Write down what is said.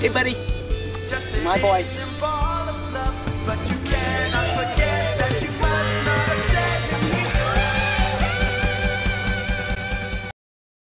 Hey, buddy. My boy.